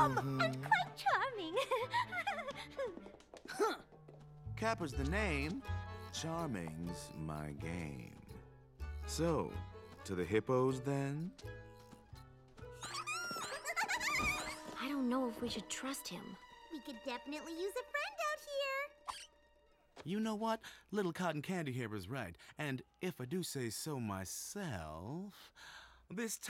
Mm-hmm. And quite charming. Capper's the name, charming's my game. So, to the hippos then? I don't know if we should trust him. we could definitely use a friend out here. You know what? Little Cotton Candy here was right. And if I do say so myself, this time.